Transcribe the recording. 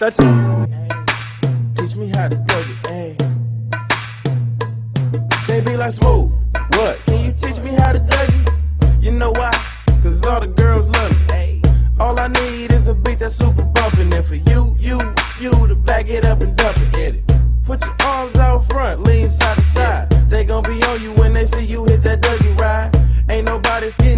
That's it. Teach me how to plug it, ayy. They be like, smooth, what? Can you teach me how to dug it? You know why? Cause all the girls love me, ayy. All I need is a beat that's super bumpin'. And for you, you, you to back it up and dump it, in it. Put your arms out front, lean side to side. They gon' be on you when they see you hit that Dougie ride. Ain't nobody here.